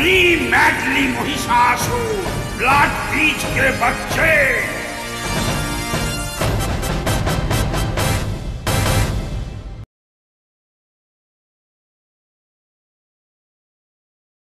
मी madly Mahishasura blood बीच के बच्चे।